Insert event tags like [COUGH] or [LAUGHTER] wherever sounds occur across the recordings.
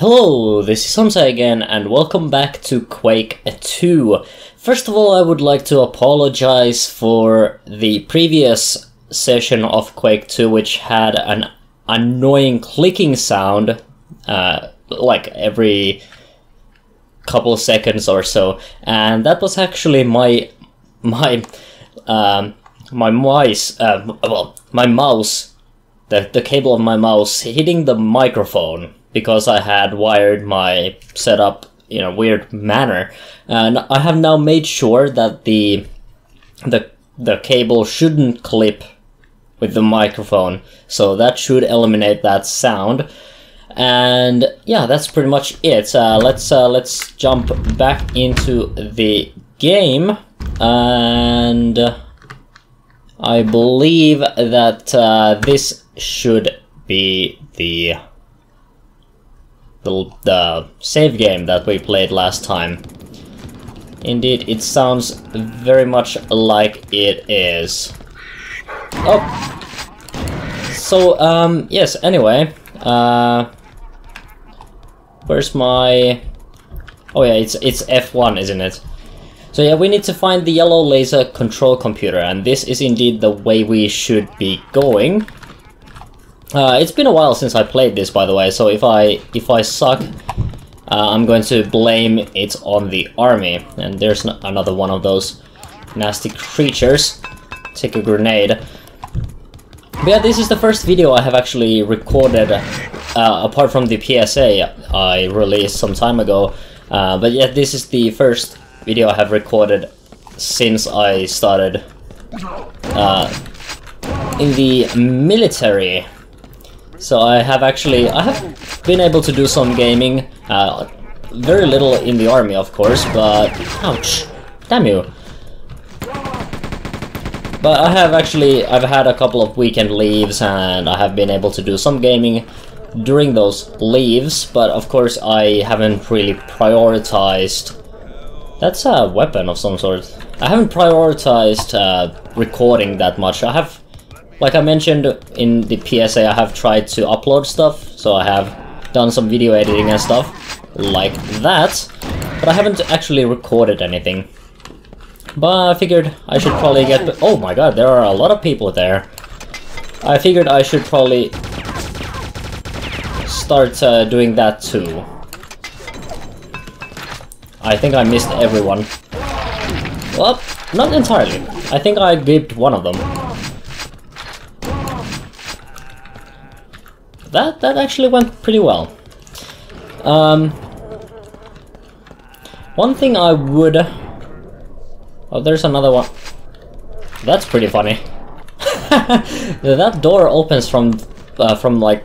Hello, this is Samsai again, and welcome back to Quake 2. First of all, I would like to apologize for the previous session of Quake 2, which had an annoying clicking sound, uh, like every couple seconds or so, and that was actually my my um, my mice, uh, well, my mouse, the the cable of my mouse hitting the microphone because I had wired my setup in a weird manner, and I have now made sure that the the the cable shouldn't clip with the microphone, so that should eliminate that sound. And yeah, that's pretty much it. Uh, let's uh, let's jump back into the game, and I believe that uh, this should be the the, the save game that we played last time. Indeed, it sounds very much like it is. Oh! So, um, yes, anyway, uh... Where's my... Oh yeah, it's, it's F1, isn't it? So yeah, we need to find the yellow laser control computer, and this is indeed the way we should be going. Uh, it's been a while since I played this, by the way, so if I if I suck, uh, I'm going to blame it on the army. And there's another one of those nasty creatures. Take a grenade. But yeah, this is the first video I have actually recorded, uh, apart from the PSA I released some time ago. Uh, but yeah, this is the first video I have recorded since I started uh, in the military. So I have actually, I have been able to do some gaming, uh, very little in the army of course, but ouch, damn you. But I have actually, I've had a couple of weekend leaves and I have been able to do some gaming during those leaves, but of course I haven't really prioritized... That's a weapon of some sort. I haven't prioritized uh, recording that much. I have like I mentioned in the PSA, I have tried to upload stuff, so I have done some video editing and stuff, like that, but I haven't actually recorded anything. But I figured I should probably get... Oh my god, there are a lot of people there. I figured I should probably start uh, doing that too. I think I missed everyone. Well, not entirely. I think I gripped one of them. That that actually went pretty well. Um, one thing I would... Oh, there's another one. That's pretty funny. [LAUGHS] that door opens from uh, from like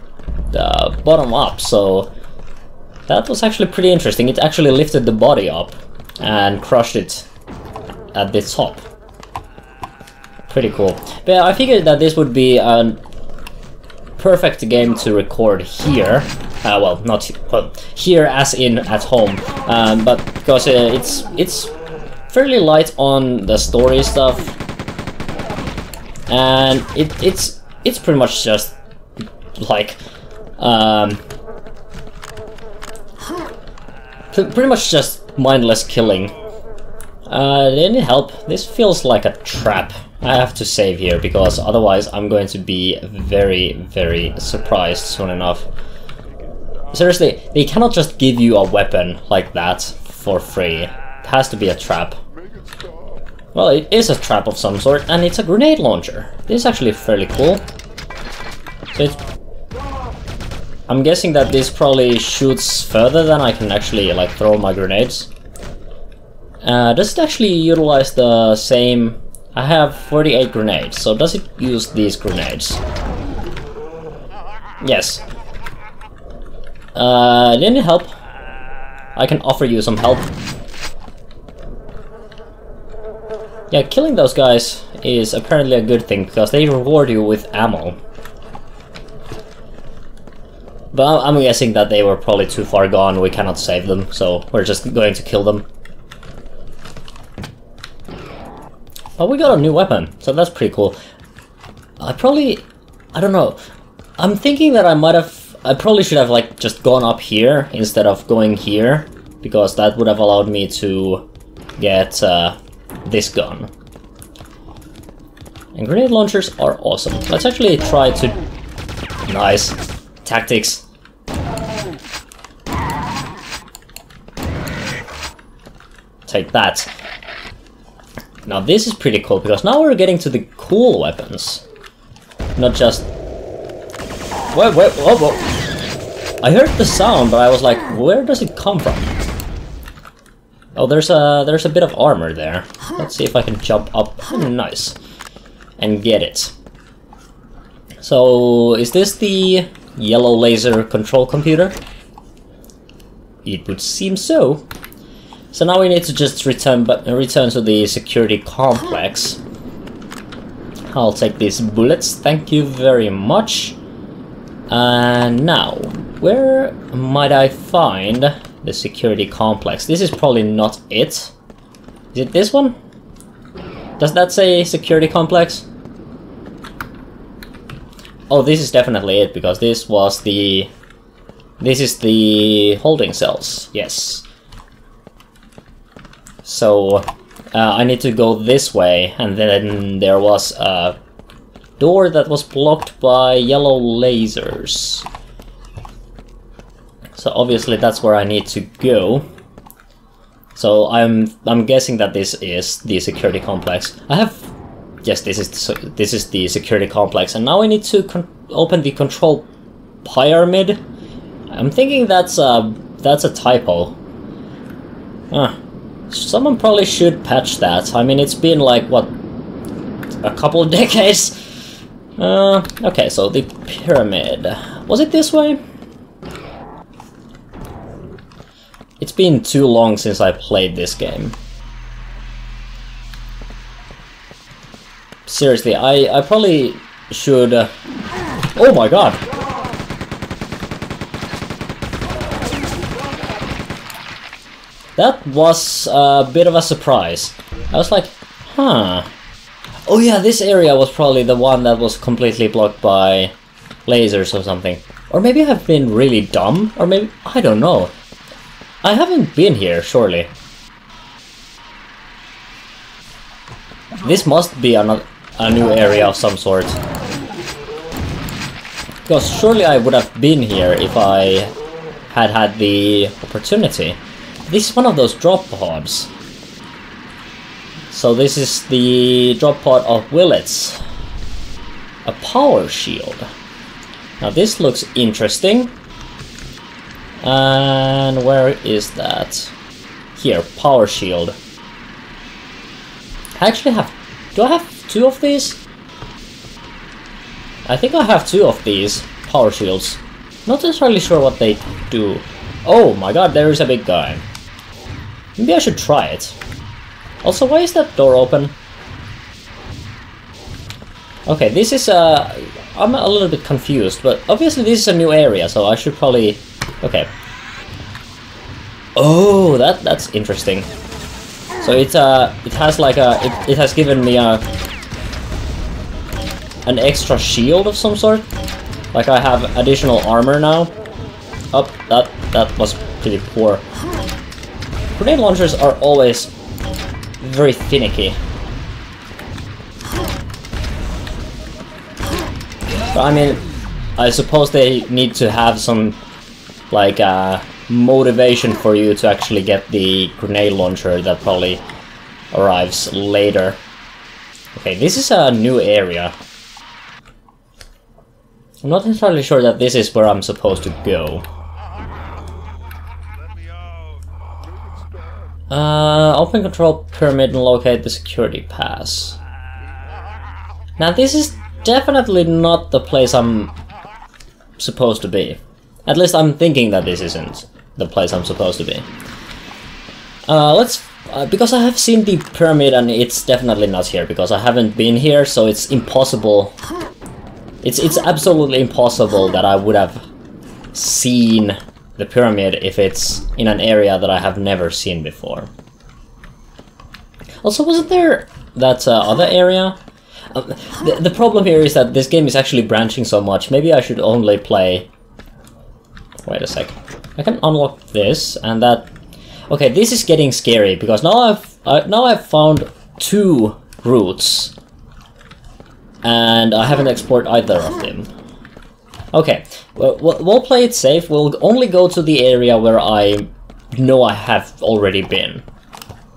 the bottom up, so that was actually pretty interesting. It actually lifted the body up and crushed it at the top. Pretty cool. But I figured that this would be an perfect game to record here. Uh, well, not well, here as in at home, um, but because uh, it's it's fairly light on the story stuff, and it it's it's pretty much just like um, pretty much just mindless killing. Uh, any help? This feels like a trap. I have to save here, because otherwise I'm going to be very, very surprised soon enough. Seriously, they cannot just give you a weapon like that for free. It has to be a trap. Well, it is a trap of some sort, and it's a grenade launcher. This is actually fairly cool. So I'm guessing that this probably shoots further than I can actually like throw my grenades. Uh, does it actually utilize the same I have 48 grenades, so does it use these grenades? Yes. Uh, need any help? I can offer you some help. Yeah, killing those guys is apparently a good thing, because they reward you with ammo. But I'm guessing that they were probably too far gone, we cannot save them, so we're just going to kill them. Oh, we got a new weapon, so that's pretty cool. I probably... I don't know. I'm thinking that I might have I probably should have like just gone up here instead of going here, because that would have allowed me to get uh, this gun. And grenade launchers are awesome. Let's actually try to... Nice. Tactics. Take that. Now this is pretty cool, because now we're getting to the cool weapons. Not just... Wait, wait, whoa, whoa. I heard the sound, but I was like, where does it come from? Oh, there's a there's a bit of armor there. Let's see if I can jump up. Oh, nice. And get it. So, is this the yellow laser control computer? It would seem so. So now we need to just return but uh, return to the security complex. I'll take these bullets, thank you very much. And now, where might I find the security complex? This is probably not it. Is it this one? Does that say security complex? Oh, this is definitely it, because this was the... This is the holding cells, yes. So, uh, I need to go this way, and then there was a door that was blocked by yellow lasers. So obviously that's where I need to go. So I'm I'm guessing that this is the security complex. I have yes, this is this is the security complex, and now I need to open the control pyramid. I'm thinking that's a that's a typo. Huh. Someone probably should patch that. I mean, it's been like, what, a couple of [LAUGHS] decades? Uh, okay, so the pyramid. Was it this way? It's been too long since I played this game. Seriously, I, I probably should... Uh... Oh my god! That was a bit of a surprise. I was like, huh. Oh yeah, this area was probably the one that was completely blocked by lasers or something. Or maybe I've been really dumb, or maybe, I don't know. I haven't been here, surely. This must be a, a new area of some sort. Because surely I would have been here if I had had the opportunity. This is one of those drop pods. So this is the drop pod of Willets. A power shield. Now this looks interesting. And where is that? Here, power shield. I actually have... Do I have two of these? I think I have two of these power shields. Not entirely sure what they do. Oh my god, there is a big guy. Maybe I should try it. Also, why is that door open? Okay, this is a... Uh, I'm a little bit confused, but obviously this is a new area, so I should probably... Okay. Oh, that that's interesting. So it's uh, it has like a... It, it has given me a... An extra shield of some sort. Like I have additional armor now. Up, oh, that, that was pretty poor. Grenade launchers are always very finicky. But I mean, I suppose they need to have some, like, uh, motivation for you to actually get the grenade launcher that probably arrives later. Okay, this is a new area. I'm not entirely sure that this is where I'm supposed to go. Uh, open control pyramid and locate the security pass. Now this is definitely not the place I'm supposed to be. At least I'm thinking that this isn't the place I'm supposed to be. Uh, let's... Uh, because I have seen the pyramid and it's definitely not here, because I haven't been here, so it's impossible... It's, it's absolutely impossible that I would have seen the pyramid if it's in an area that I have never seen before. Also, wasn't there that uh, other area? Uh, the, the problem here is that this game is actually branching so much. Maybe I should only play Wait a sec. I can unlock this, and that... Okay, this is getting scary, because now I've, uh, now I've found two routes. And I haven't explored either of them. Okay, well, we'll play it safe. We'll only go to the area where I know I have already been.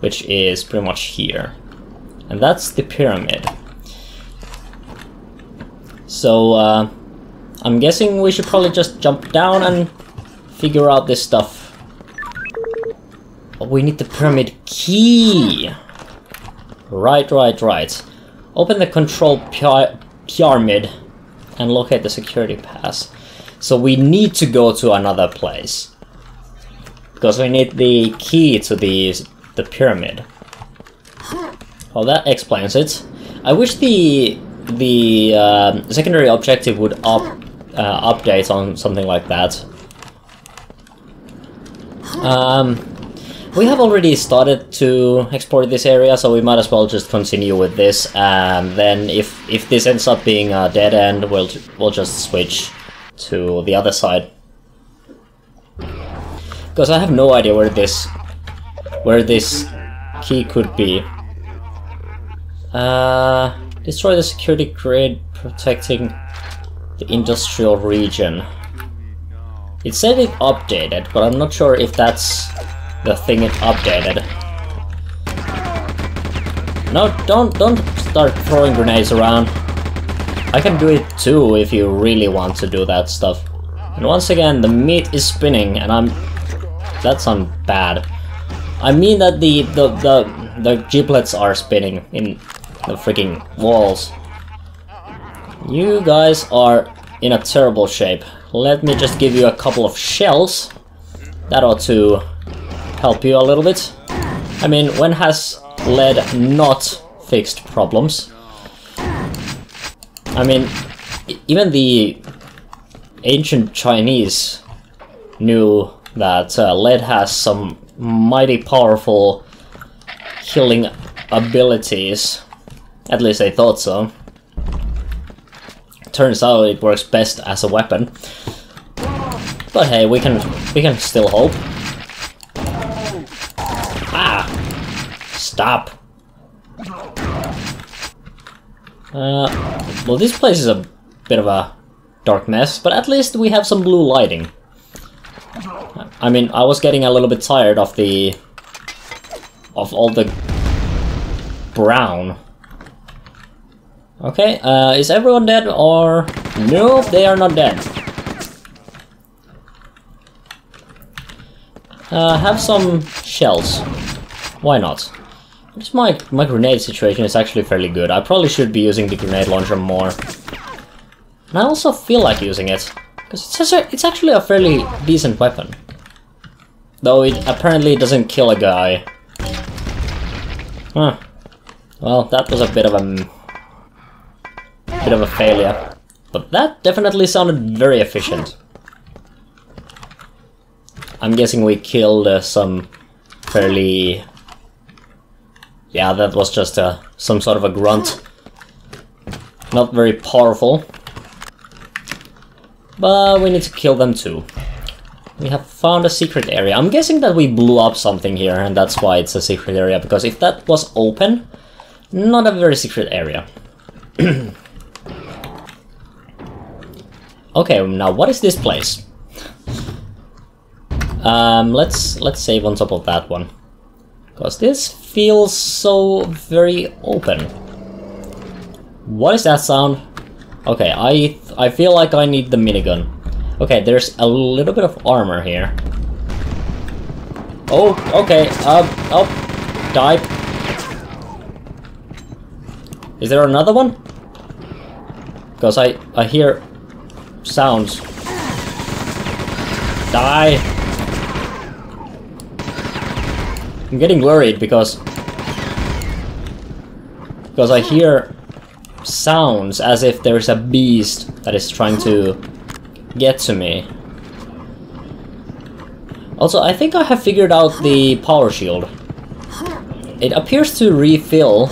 Which is pretty much here. And that's the pyramid. So, uh, I'm guessing we should probably just jump down and figure out this stuff. Oh, we need the pyramid key! Right, right, right. Open the control pyramid and locate the security pass. So we need to go to another place. Because we need the key to the, the pyramid. Well, that explains it. I wish the the uh, secondary objective would up uh, update on something like that. Um, we have already started to explore this area, so we might as well just continue with this. And then, if if this ends up being a dead end, we'll we'll just switch to the other side. Because I have no idea where this where this key could be. Uh, destroy the security grid protecting the industrial region. It said it updated, but I'm not sure if that's the thing it updated. No, don't don't start throwing grenades around. I can do it too if you really want to do that stuff. And once again, the meat is spinning, and I'm... That sounds bad. I mean that the the the the giblets are spinning in the freaking walls. You guys are in a terrible shape. Let me just give you a couple of shells. That ought to help you a little bit. I mean, when has lead not fixed problems? I mean, even the ancient Chinese knew that uh, lead has some mighty powerful healing abilities. At least they thought so. Turns out it works best as a weapon. But hey, we can we can still hope. Stop! Uh, well, this place is a bit of a dark mess, but at least we have some blue lighting. I mean, I was getting a little bit tired of the... of all the brown. Okay, uh, is everyone dead or... No, they are not dead. Uh, have some shells. Why not? Just my, my grenade situation is actually fairly good. I probably should be using the grenade launcher more. And I also feel like using it. Because it's, it's actually a fairly decent weapon. Though it apparently doesn't kill a guy. Huh. Well, that was a bit of a... bit of a failure. But that definitely sounded very efficient. I'm guessing we killed uh, some fairly... Yeah, that was just uh, some sort of a grunt. Not very powerful. But we need to kill them too. We have found a secret area. I'm guessing that we blew up something here and that's why it's a secret area, because if that was open, not a very secret area. [CLEARS THROAT] okay, now what is this place? Um, let's let's save on top of that one. Because this feels so very open. What is that sound? Okay, I I feel like I need the minigun. Okay, there's a little bit of armor here. Oh, okay, uh, oh, die. Is there another one? Because I, I hear sounds. Die. I'm getting worried because because I hear sounds as if there's a beast that is trying to get to me. Also, I think I have figured out the power shield. It appears to refill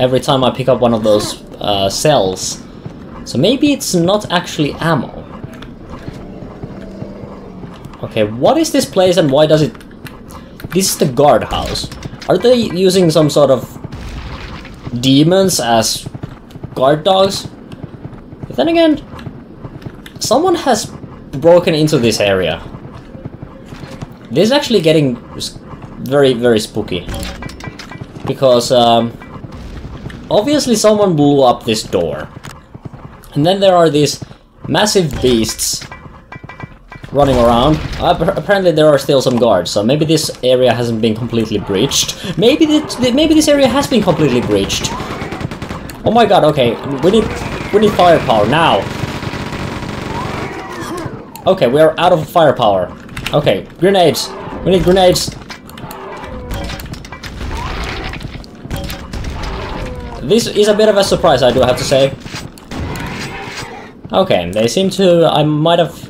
every time I pick up one of those uh, cells. So maybe it's not actually ammo. Okay, what is this place and why does it... This is the guardhouse. Are they using some sort of demons as guard dogs? But then again, someone has broken into this area. This is actually getting very, very spooky. Because, um, obviously someone blew up this door. And then there are these massive beasts running around. Uh, apparently there are still some guards, so maybe this area hasn't been completely breached. Maybe this, maybe this area has been completely breached. Oh my god, okay, we need, we need firepower now. Okay, we are out of firepower. Okay, grenades. We need grenades. This is a bit of a surprise, I do have to say. Okay, they seem to... I might have...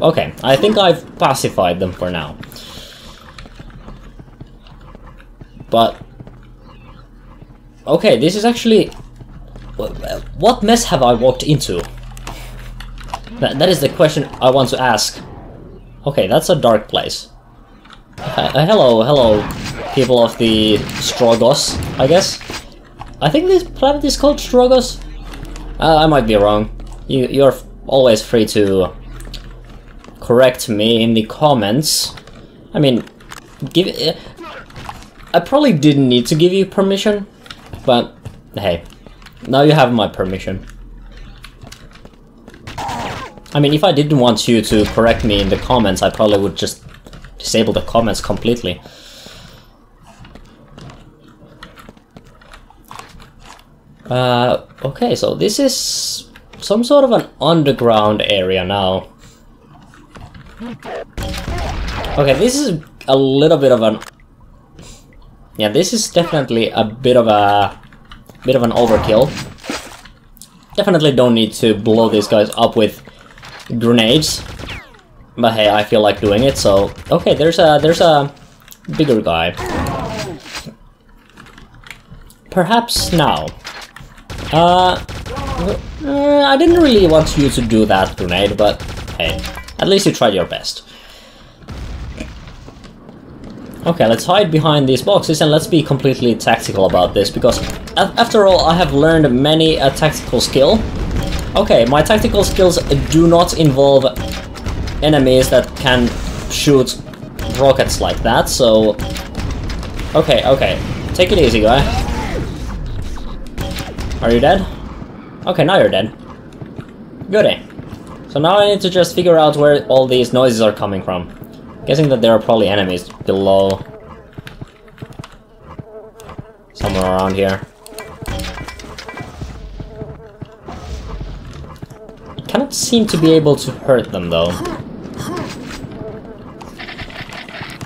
Okay, I think I've pacified them for now. But... Okay, this is actually... What mess have I walked into? That, that is the question I want to ask. Okay, that's a dark place. Uh, uh, hello, hello, people of the Stroggos, I guess. I think this planet is called Stroggos. Uh, I might be wrong. You, you're always free to correct me in the comments. I mean, give it... I probably didn't need to give you permission, but hey, now you have my permission. I mean, if I didn't want you to correct me in the comments, I probably would just disable the comments completely. Uh, okay, so this is some sort of an underground area now. Okay, this is a little bit of an... Yeah, this is definitely a bit of a... bit of an overkill. Definitely don't need to blow these guys up with grenades. But hey, I feel like doing it, so... Okay, there's a, there's a bigger guy. Perhaps now. Uh, uh, I didn't really want you to do that grenade, but hey, at least you tried your best. Okay, let's hide behind these boxes and let's be completely tactical about this, because after all, I have learned many a tactical skill. Okay, my tactical skills do not involve enemies that can shoot rockets like that, so... Okay, okay, take it easy, guy. Are you dead? Okay, now you're dead. Goody. So now I need to just figure out where all these noises are coming from. Guessing that there are probably enemies below. Somewhere around here. cannot seem to be able to hurt them though.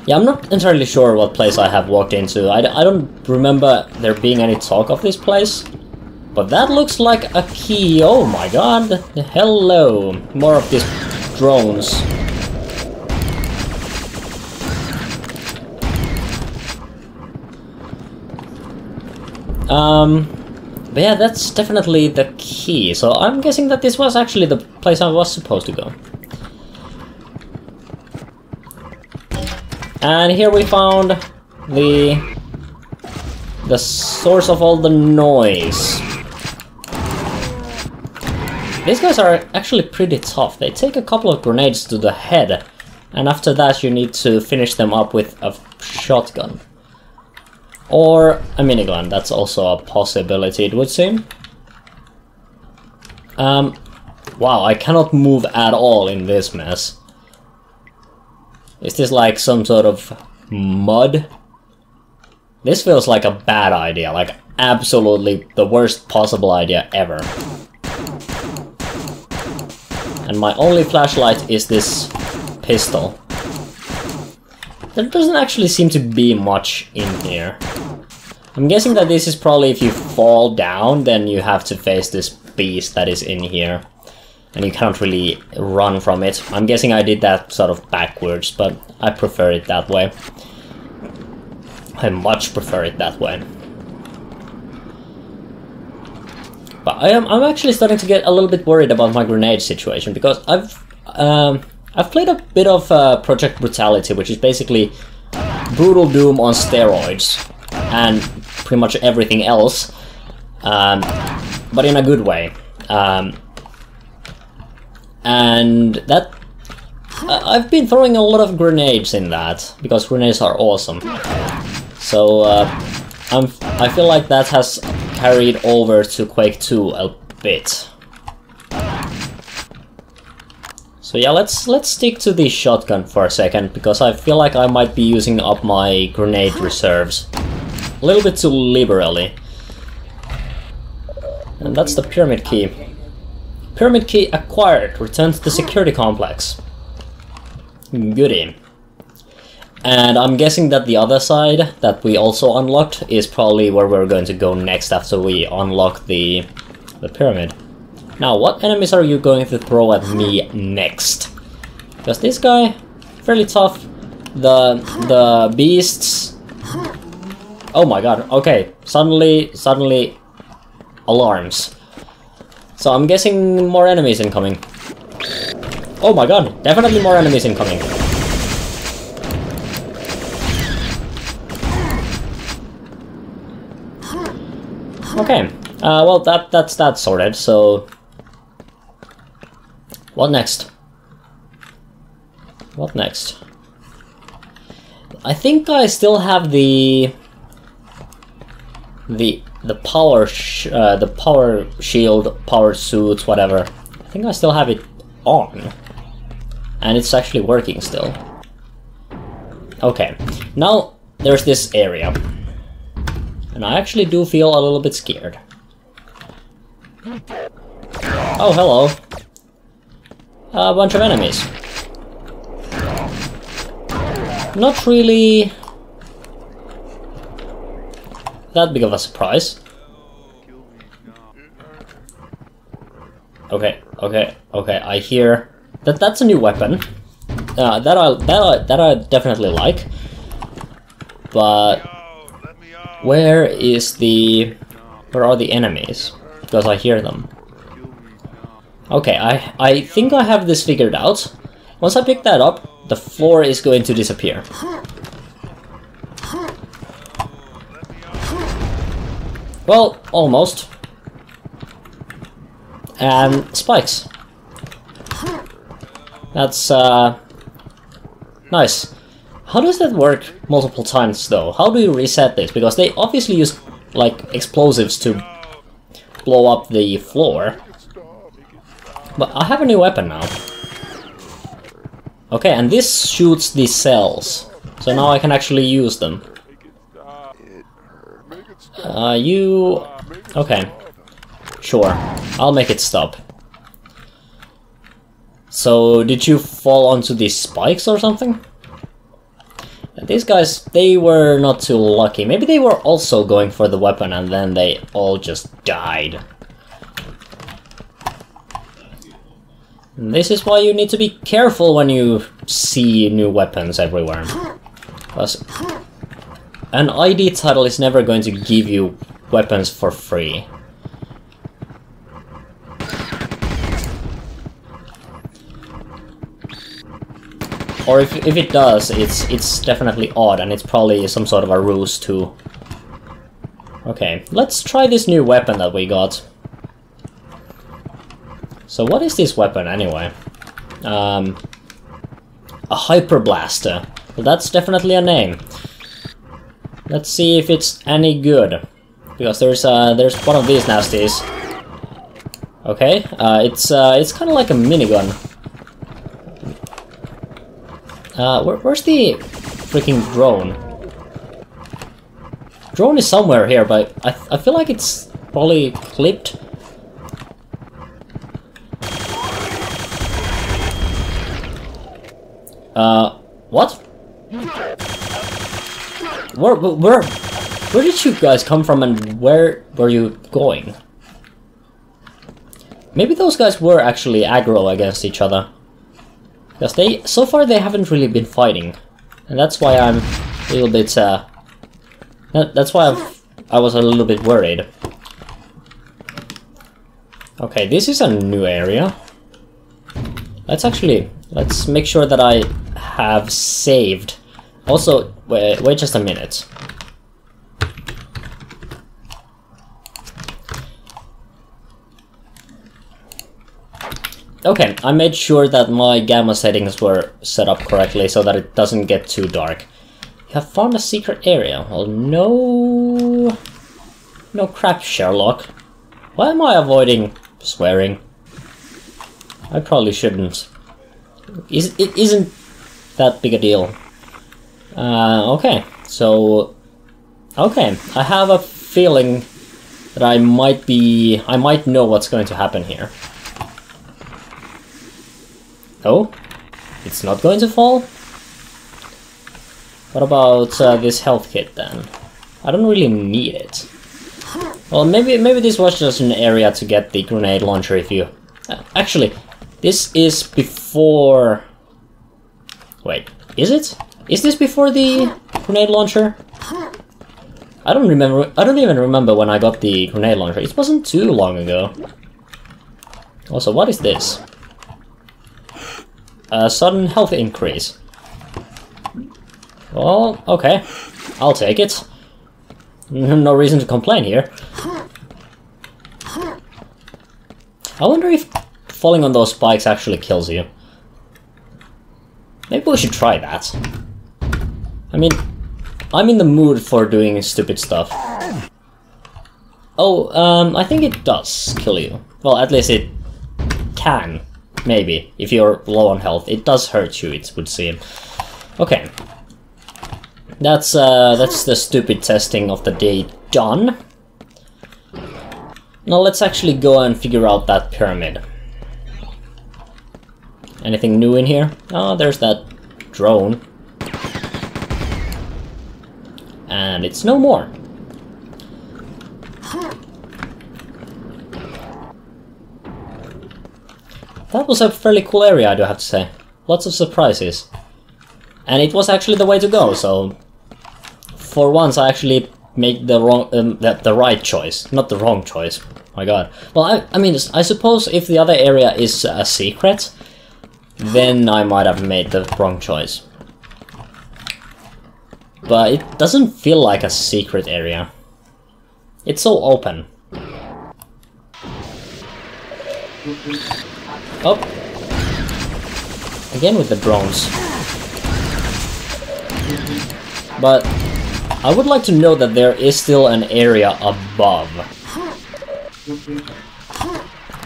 Yeah, I'm not entirely sure what place I have walked into. I, I don't remember there being any talk of this place. But that looks like a key. Oh my god. Hello. More of these drones. Um, but yeah, that's definitely the key. So I'm guessing that this was actually the place I was supposed to go. And here we found the the source of all the noise. These guys are actually pretty tough. They take a couple of grenades to the head, and after that you need to finish them up with a shotgun. Or a minigun, that's also a possibility it would seem. Um, wow, I cannot move at all in this mess. Is this like some sort of mud? This feels like a bad idea, like absolutely the worst possible idea ever. And my only flashlight is this pistol. There doesn't actually seem to be much in here. I'm guessing that this is probably if you fall down, then you have to face this beast that is in here. And you cannot really run from it. I'm guessing I did that sort of backwards, but I prefer it that way. I much prefer it that way. But I am I'm actually starting to get a little bit worried about my grenade situation because I've um, I've played a bit of uh, Project Brutality, which is basically Brutal Doom on steroids, and pretty much everything else, um, but in a good way. Um, and that I've been throwing a lot of grenades in that because grenades are awesome. So uh, I'm I feel like that has carried over to Quake 2 a bit. So yeah, let's let's stick to the shotgun for a second because I feel like I might be using up my grenade reserves a little bit too liberally. And that's the pyramid key. Pyramid key acquired. Return to the security complex. Goody. And I'm guessing that the other side that we also unlocked is probably where we're going to go next after we unlock the, the pyramid. Now, what enemies are you going to throw at me next? Because this guy, fairly tough. The the beasts. Oh my god, okay. Suddenly, suddenly, alarms. So I'm guessing more enemies incoming. Oh my god, definitely more enemies incoming. Okay, uh, well that that's that sorted, so... What next? What next? I think I still have the... The the power uh, the power shield, power suit, whatever. I think I still have it on. And it's actually working still. Okay, now there's this area. And I actually do feel a little bit scared. Oh, hello. A bunch of enemies. Not really that big of a surprise. Okay, okay, okay, I hear that that's a new weapon. Uh, that I that I, that I definitely like. But where is the where are the enemies? Because I hear them. Okay, I I think I have this figured out. Once I pick that up, the floor is going to disappear. Well, almost. And spikes. That's, uh... Nice. How does that work multiple times, though? How do you reset this? Because they obviously use, like, explosives to blow up the floor. But I have a new weapon now. Okay, and this shoots the cells. So now I can actually use them. Uh, you... Okay. Sure. I'll make it stop. So, did you fall onto these spikes or something? These guys, they were not too lucky. Maybe they were also going for the weapon and then they all just died. And this is why you need to be careful when you see new weapons everywhere. Because an ID title is never going to give you weapons for free. Or if, if it does, it's it's definitely odd, and it's probably some sort of a ruse too. Okay, let's try this new weapon that we got. So what is this weapon anyway? Um, a Hyper Blaster. Well, that's definitely a name. Let's see if it's any good. Because there's uh, there's one of these nasties. Okay, uh, it's uh, it's kind of like a minigun. Uh, where, where's the freaking drone? Drone is somewhere here, but I, I feel like it's probably clipped. Uh, what? Where, where, where did you guys come from and where were you going? Maybe those guys were actually aggro against each other. Because they, so far they haven't really been fighting. And that's why I'm a little bit, uh... that's why I've, I was a little bit worried. Okay, this is a new area. Let's actually Let's make sure that I have saved. Also, wait, wait just a minute. Okay, I made sure that my gamma settings were set up correctly so that it doesn't get too dark. You have found a secret area. Well, no... No crap, Sherlock. Why am I avoiding swearing? I probably shouldn't. Is, it isn't that big a deal. Uh, okay, so... Okay, I have a feeling that I might be... I might know what's going to happen here. Oh? It's not going to fall? What about uh, this health kit then? I don't really need it. Well, maybe maybe this was just an area to get the grenade launcher if you... Uh, actually, this is before... Wait, is it? Is this before the grenade launcher? I don't remember. I don't even remember when I got the grenade launcher. It wasn't too long ago. Also, what is this? A sudden health increase. Well, okay. I'll take it. [LAUGHS] No reason to complain here. I wonder if falling on those spikes actually kills you. Maybe we should try that. I mean, I'm in the mood for doing stupid stuff. Oh, um, I think it does kill you. Well, at least it can. Maybe, if you're low on health. It does hurt you, it would seem. Okay. That's, uh, that's the stupid testing of the day done. Now let's actually go and figure out that pyramid. Anything new in here? Oh, there's that drone. And it's no more. That was a fairly cool area, I do have to say. Lots of surprises. And it was actually the way to go, so... For once I actually made the wrong, um, the, the right choice, not the wrong choice. My god. Well, I, I mean, I suppose if the other area is a secret, then I might have made the wrong choice. But it doesn't feel like a secret area. It's so open. Oh. Again with the drones. But I would like to know that there is still an area above.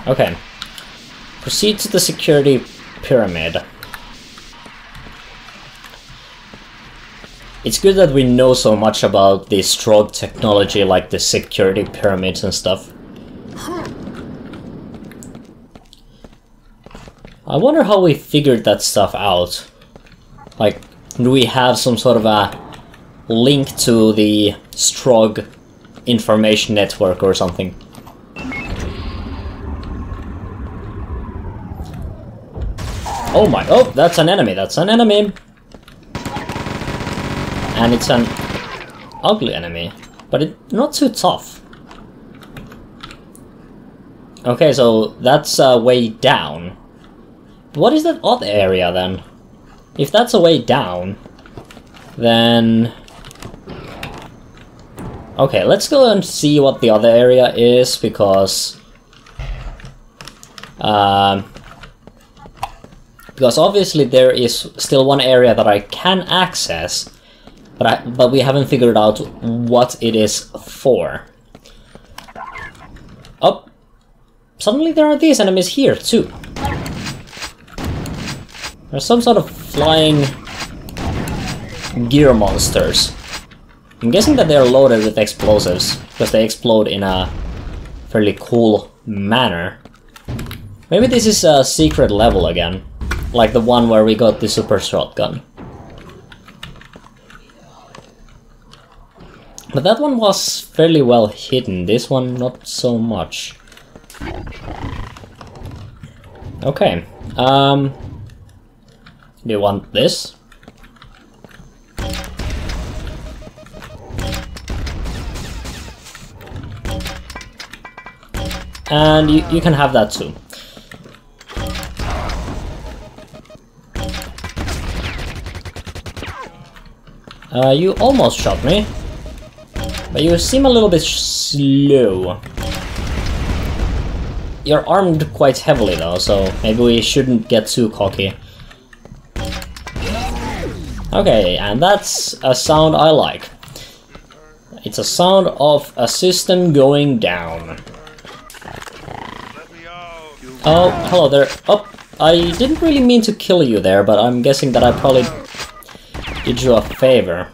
Okay. Proceed to the security pyramid. It's good that we know so much about the Strogg technology, like the security pyramids and stuff. I wonder how we figured that stuff out. Like, do we have some sort of a link to the Strogg information network or something? Oh my, oh, that's an enemy, that's an enemy! And it's an ugly enemy, but it not too tough. Okay, so that's uh, way down. What is that other area then? If that's a way down, then... Okay, let's go and see what the other area is, because... Um, because obviously there is still one area that I can access, but, I, but we haven't figured out what it is for. Oh! Suddenly there are these enemies here, too. There's some sort of flying gear monsters. I'm guessing that they're loaded with explosives, because they explode in a fairly cool manner. Maybe this is a secret level again, like the one where we got the super shotgun. But that one was fairly well hidden, this one not so much. Okay, um, do you want this? And you, you can have that too. Uh, you almost shot me. But you seem a little bit slow. You're armed quite heavily though, so maybe we shouldn't get too cocky. Okay, and that's a sound I like. It's a sound of a system going down. Oh, hello there. Oh, I didn't really mean to kill you there, but I'm guessing that I probably did you a favor.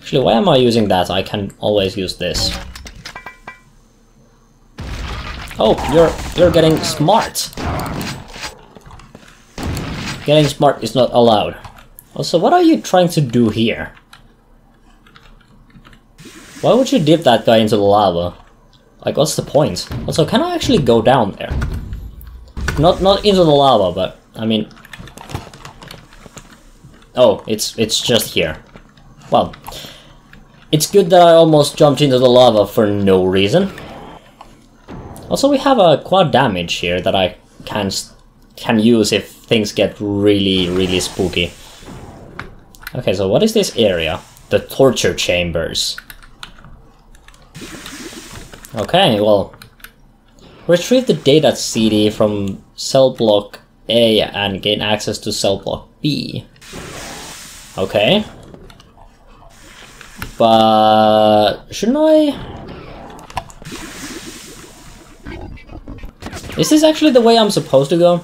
Actually, why am I using that? I can always use this. Oh, you're you're getting smart. Getting smart is not allowed. Also, what are you trying to do here? Why would you dip that guy into the lava? Like, what's the point? Also, can I actually go down there? Not not into the lava, but I mean... Oh, it's it's just here. Well, it's good that I almost jumped into the lava for no reason. Also, we have a quad damage here that I can can use if things get really, really spooky. Okay, so what is this area? The torture chambers. Okay, well... Retrieve the data CD from cell block A and gain access to cell block B. Okay. But... Shouldn't I... Is this actually the way I'm supposed to go?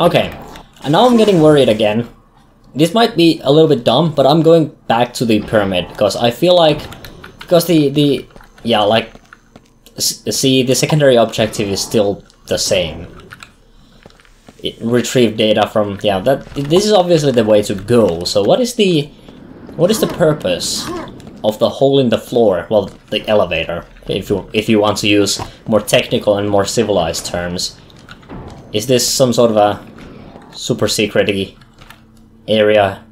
Okay, and now I'm getting worried again. This might be a little bit dumb, but I'm going back to the pyramid, because I feel like... Because the, the... Yeah, like... See, the secondary objective is still the same. It, retrieve data from... Yeah, that this is obviously the way to go, so what is the... What is the purpose of the hole in the floor? Well, the elevator, if you, if you want to use more technical and more civilized terms. Is this some sort of a super secrety area.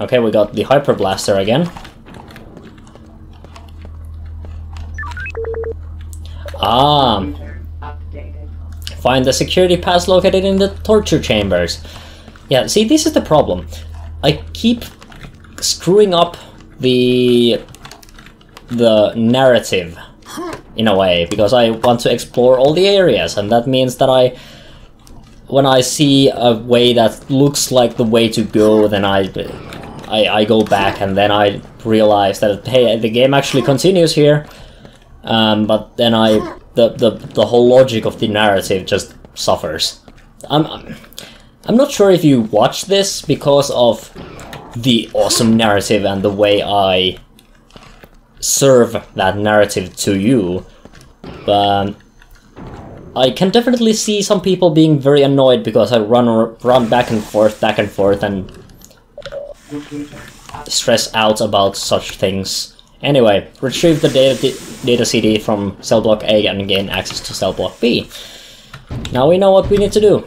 Okay, we got the Hyper Blaster again. Ah. Find the security pass located in the torture chambers. Yeah, see, this is the problem. I keep screwing up the the narrative in a way because I want to explore all the areas and that means that I when I see a way that looks like the way to go then I I, I go back and then I realize that hey the game actually continues here. Um, but then I the, the the whole logic of the narrative just suffers. I'm I'm not sure if you watch this because of the awesome narrative and the way I serve that narrative to you, but I can definitely see some people being very annoyed because I run run back and forth, back and forth, and uh, stress out about such things. Anyway, retrieve the data, data CD from cell block A and gain access to cell block B. Now we know what we need to do.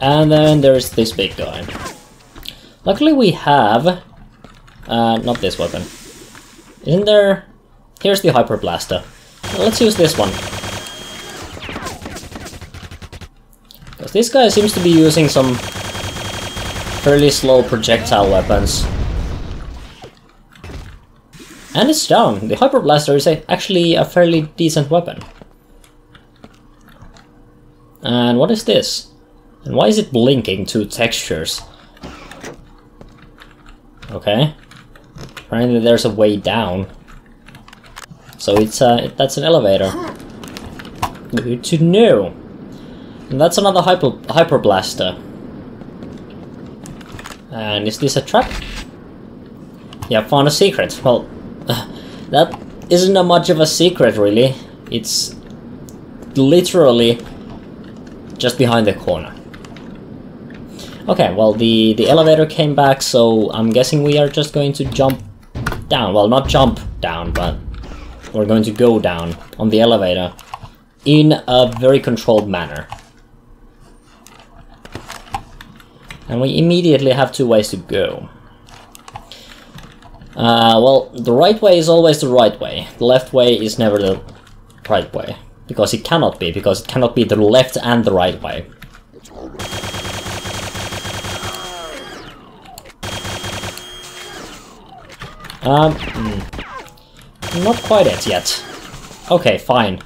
And then there's this big guy. Luckily we have uh, not this weapon. Isn't there... Here's the Hyper Blaster. Let's use this one. Because this guy seems to be using some fairly slow projectile weapons. And it's down. The Hyper Blaster is a, actually a fairly decent weapon. And what is this? And why is it blinking two textures? Okay. Apparently there's a way down. So it's uh, that's an elevator. Good to know. And that's another hyper, hyper blaster. And is this a trap? Yeah, found a secret. Well, [LAUGHS] that isn't a much of a secret, really. It's literally just behind the corner. Okay, well, the, the elevator came back, so I'm guessing we are just going to jump down. Well, not jump down, but we're going to go down on the elevator in a very controlled manner. And we immediately have two ways to go. Uh, well, the right way is always the right way. The left way is never the right way. Because it cannot be, because it cannot be the left and the right way. Um, hmm. not quite it yet. Okay, fine.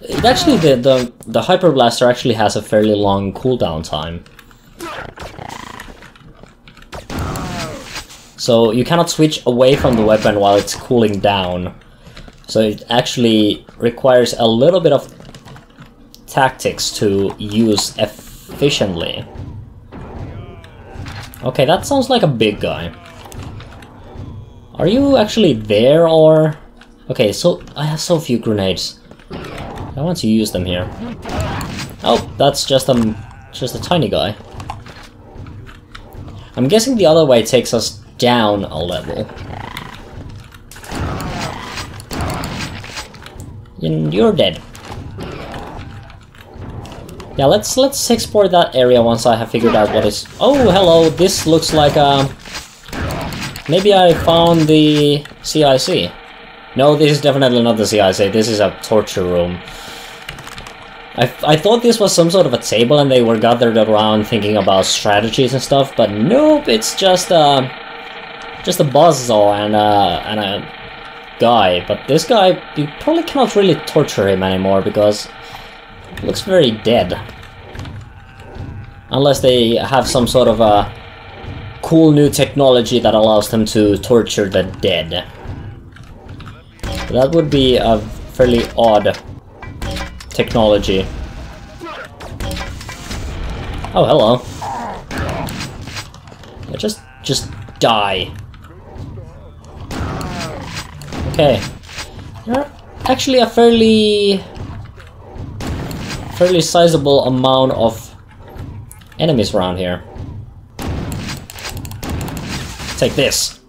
It actually, the, the, the Hyper Blaster actually has a fairly long cooldown time. So you cannot switch away from the weapon while it's cooling down. So it actually requires a little bit of tactics to use efficiently. Okay, that sounds like a big guy. Are you actually there or... Okay, so I have so few grenades. I want to use them here. Oh, that's just a, just a tiny guy. I'm guessing the other way takes us down a level. And you're dead. Yeah, let's let's explore that area once I have figured out what is... Oh, hello, this looks like a... Maybe I found the CIC. No, this is definitely not the CIC, this is a torture room. I, I thought this was some sort of a table and they were gathered around thinking about strategies and stuff, but nope, it's just uh, just a buzzsaw and, uh, and a guy. But this guy, you probably cannot really torture him anymore because he looks very dead. Unless they have some sort of a cool new technology that allows them to torture the dead. That would be a fairly odd technology. Oh, hello. Yeah, just, just die. Okay. There are actually a fairly... fairly sizable amount of enemies around here. Take this.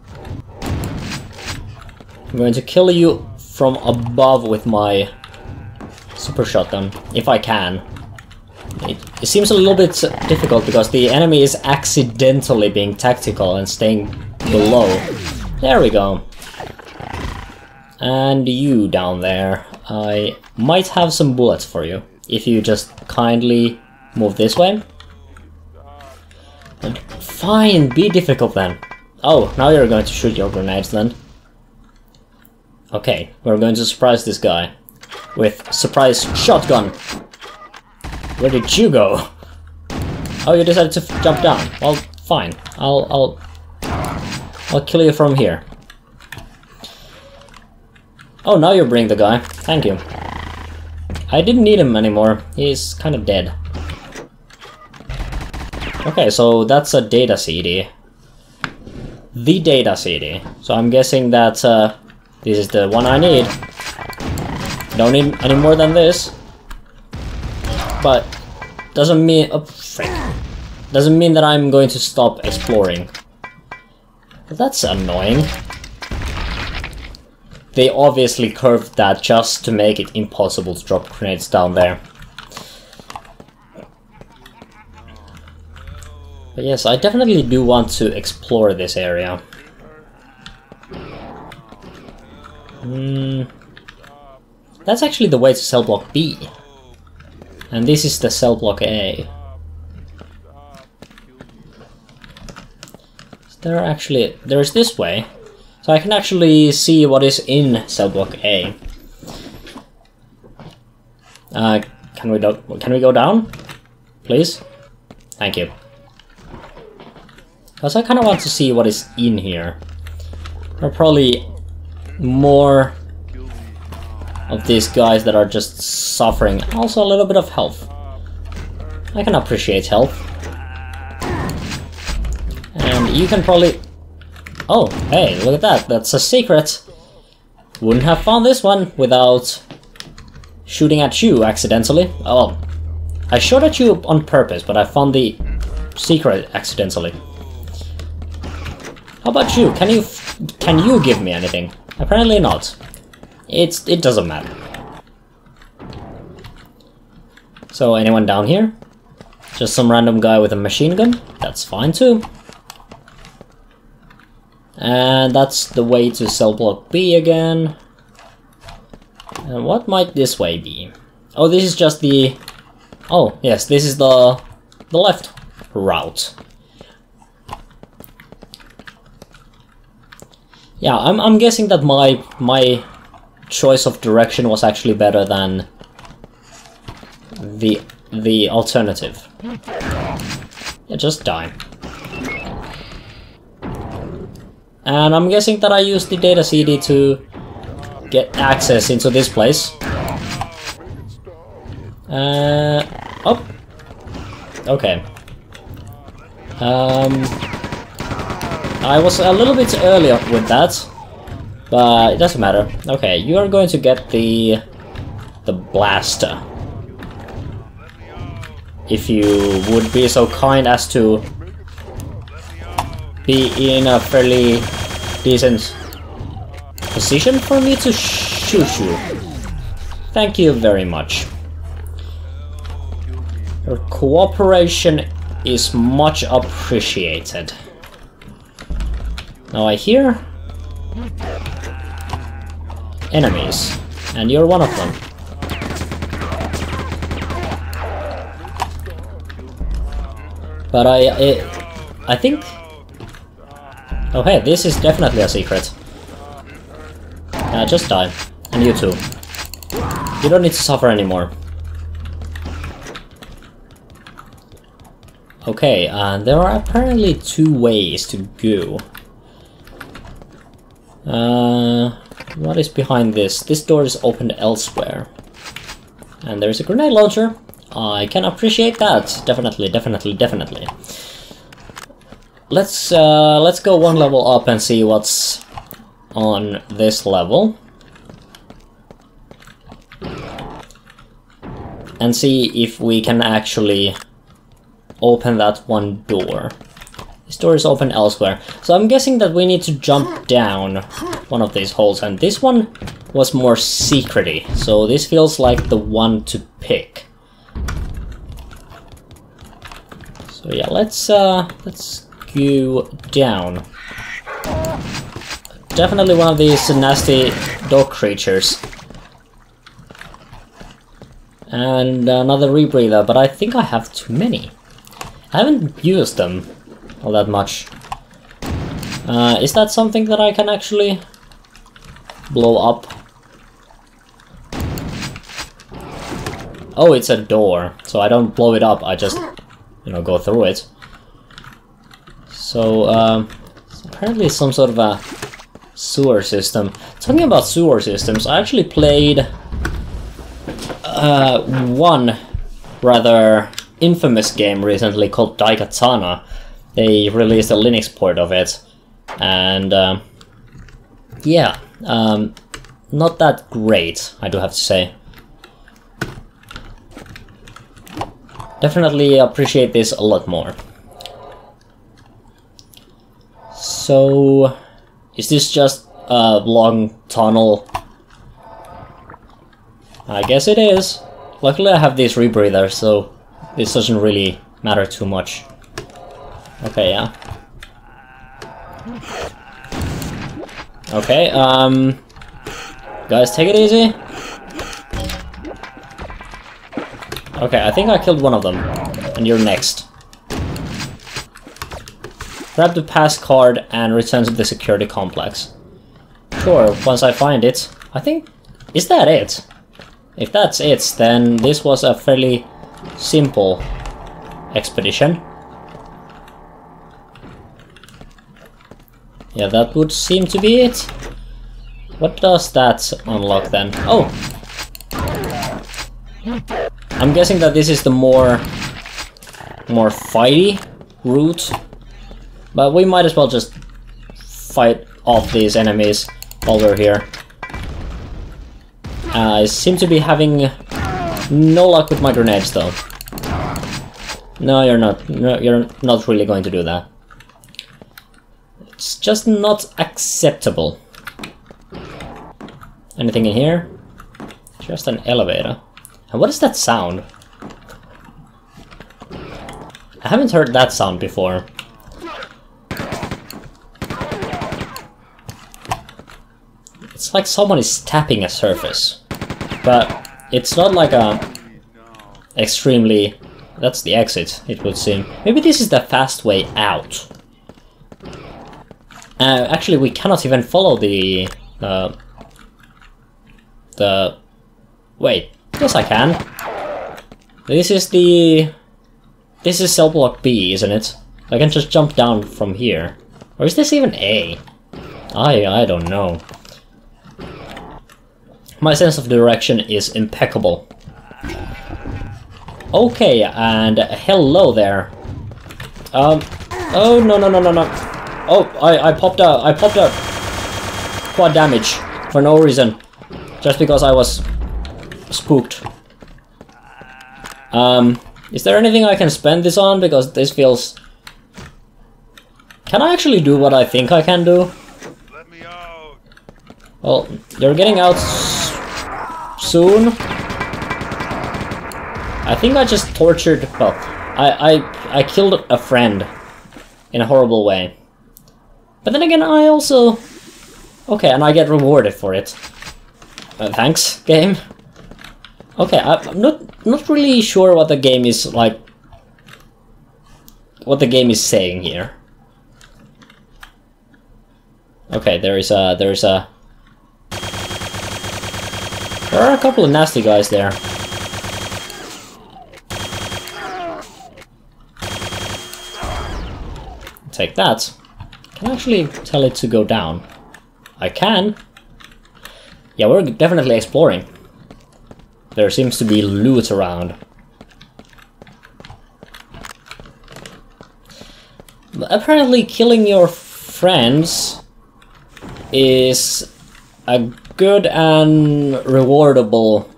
I'm going to kill you from above with my super shotgun, if I can. It, it, seems a little bit difficult because the enemy is accidentally being tactical and staying below. There we go. And you down there, I might have some bullets for you. If you just kindly move this way. And fine, be difficult then. Oh, now you're going to shoot your grenades then. Okay, we're going to surprise this guy with surprise shotgun. Where did you go? Oh, you decided to jump down. Well, fine. I'll I'll I'll kill you from here. Oh, now you bring the guy. Thank you. I didn't need him anymore. He's kind of dead. Okay, so that's a data CD. The data CD. So I'm guessing that uh, this is the one I need. Don't need any more than this. But doesn't mean oh frick. Doesn't mean that I'm going to stop exploring. But that's annoying. They obviously curved that just to make it impossible to drop grenades down there. But yes, I definitely do want to explore this area. Hmm. That's actually the way to cell block B. And this is the cell block A. there actually... There's this way. So I can actually see what is in cell block A. Uh, can we, do can we go down? Please? Thank you. Because I kind of want to see what is in here. There are probably more of these guys that are just suffering. Also a little bit of health. I can appreciate health. And you can probably... Oh, hey, look at that. That's a secret. Wouldn't have found this one without shooting at you accidentally. Oh, I shot at you on purpose, but I found the secret accidentally. How about you? Can you can you give me anything? Apparently not. It's it doesn't matter. So anyone down here? Just some random guy with a machine gun? That's fine too. And that's the way to cell block B again. And what might this way be? Oh, this is just the... Oh, yes, this is the, the left route. Yeah, I'm, I'm guessing that my my choice of direction was actually better than the the alternative. Yeah, just die. And I'm guessing that I used the data CD to get access into this place. Uh, oh. Okay. Um, I was a little bit early with that, but it doesn't matter. Okay, you are going to get the the blaster. If you would be so kind as to be in a fairly decent position for me to shoot you. Thank you very much. Your cooperation is much appreciated. Now I hear enemies, and you're one of them. But I, I, I think... Oh hey, this is definitely a secret. Uh, just die. And you too. You don't need to suffer anymore. Okay, uh, there are apparently two ways to go. Uh, what is behind this? This door is opened elsewhere. And there's a grenade launcher. I can appreciate that. Definitely, definitely, definitely. Let's uh, let's go one level up and see what's on this level. And see if we can actually open that one door. This door is open elsewhere. So I'm guessing that we need to jump down one of these holes, and this one was more secrety, so this feels like the one to pick. So yeah, let's uh, let's go down. Definitely one of these nasty dog creatures. And another rebreather, but I think I have too many. I haven't used them all that much. Uh, is that something that I can actually blow up? Oh, it's a door, so I don't blow it up, I just, you know, go through it. So, um, apparently some sort of a sewer system. Talking about sewer systems, I actually played uh, one rather infamous game recently called Daikatana. They released a Linux port of it, and uh, yeah, um, not that great, I do have to say. Definitely appreciate this a lot more. So, is this just a long tunnel? I guess it is. Luckily I have these rebreathers, so this doesn't really matter too much. Okay, yeah. Okay, um... Guys, take it easy. Okay, I think I killed one of them. And you're next. Grab the pass card and return to the security complex. Sure, once I find it. I think... Is that it? If that's it, then this was a fairly simple expedition. Yeah, that would seem to be it. What does that unlock then? Oh! I'm guessing that this is the more... more fighty route. But we might as well just fight off these enemies while we're here. Uh, I seem to be having no luck with my grenades though. No, you're not. No, you're not really going to do that. It's just not acceptable. Anything in here? Just an elevator. And what is that sound? I haven't heard that sound before. It's like someone is tapping a surface. But it's not like a extremely... That's the exit, it would seem. Maybe this is the fast way out. Uh, actually, we cannot even follow the... Uh, the... Wait, yes I can. This is the... This is cell block B, isn't it? I can just jump down from here. Or is this even A? I, I don't know. My sense of direction is impeccable. Okay, and hello there. Um, oh no no no no no. Oh, I, I popped a, I popped a quad damage for no reason. Just because I was spooked. Um, is there anything I can spend this on? Because this feels... Can I actually do what I think I can do? Let me out. Well, you're getting out soon. I think I just tortured... Well, I, I, I killed a friend in a horrible way. But then again, I also... Okay, and I get rewarded for it. Uh, thanks, game. Okay, I'm not not really sure what the game is like. What the game is saying here. Okay, there is a there is a. There are a couple of nasty guys there. Take that. Can I actually tell it to go down? I can. Yeah, we're definitely exploring. There seems to be loot around. Apparently killing your friends is a good and rewardable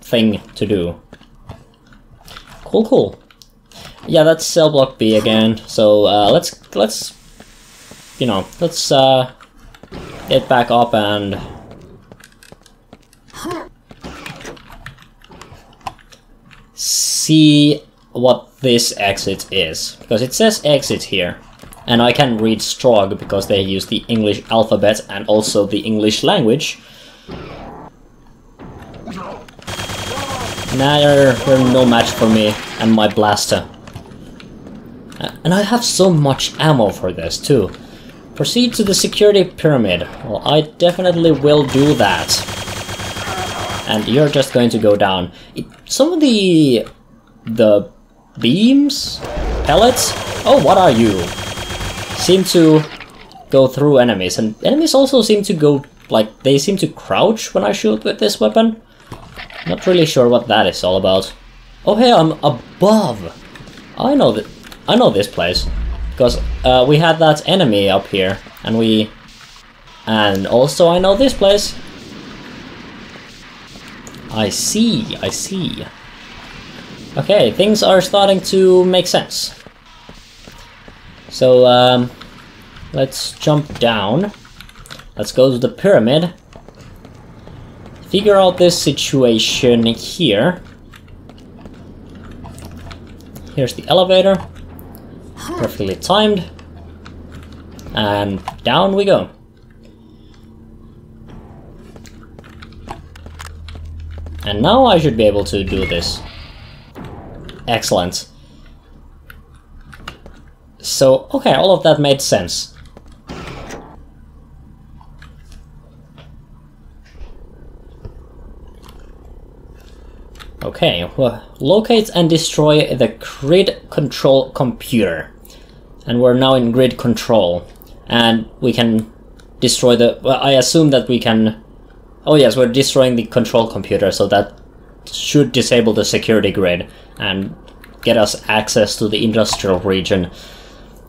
thing to do. Cool, cool. Yeah, that's cell block B again. So uh, let's let's you know let's uh, get back up and see what this exit is. Because it says exit here. And I can read Strogg because they use the English alphabet and also the English language. Nah, you're, you're no match for me and my blaster. And I have so much ammo for this too. Proceed to the security pyramid. Well, I definitely will do that and you're just going to go down. It, some of the the beams, pellets. Oh, what are you? Seem to go through enemies, and enemies also seem to go like they seem to crouch when I shoot with this weapon. Not really sure what that is all about. Oh, hey, I'm above. I know that. I know this place because uh, we had that enemy up here, and we. And also, I know this place. I see, I see. Okay, things are starting to make sense. So, um, let's jump down. Let's go to the pyramid. Figure out this situation here. Here's the elevator. Perfectly timed. And down we go. And now I should be able to do this. Excellent. So, okay, all of that made sense. Okay, well, locate and destroy the grid control computer. And we're now in grid control. And we can destroy the... Well, I assume that we can Oh yes, we're destroying the control computer, so that should disable the security grid and get us access to the industrial region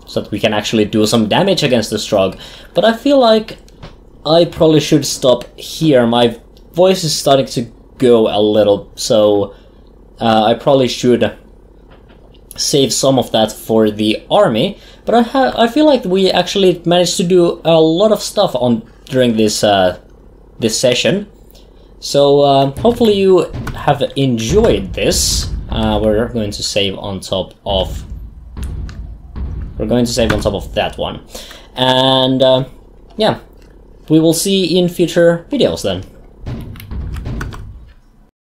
so that we can actually do some damage against the Strogg. But I feel like I probably should stop here. My voice is starting to go a little, so uh, I probably should save some of that for the army. But I I feel like we actually managed to do a lot of stuff on during this uh, this session. So uh, hopefully you have enjoyed this. Uh, we're going to save on top of... We're going to save on top of that one. And uh, yeah, we will see in future videos then.